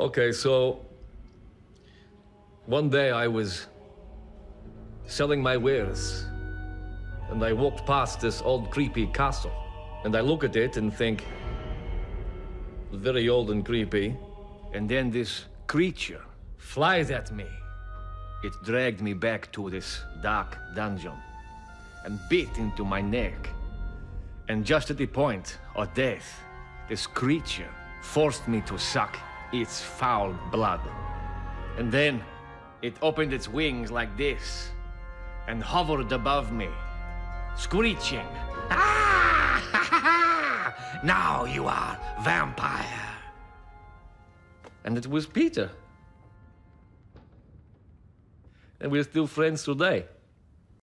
Okay, so one day I was selling my wares, and I walked past this old creepy castle, and I look at it and think, very old and creepy, and then this creature flies at me. It dragged me back to this dark dungeon and bit into my neck. And just at the point of death, this creature forced me to suck its foul blood. And then it opened its wings like this and hovered above me, screeching. Ah! now you are vampire. And it was Peter. And we're still friends today.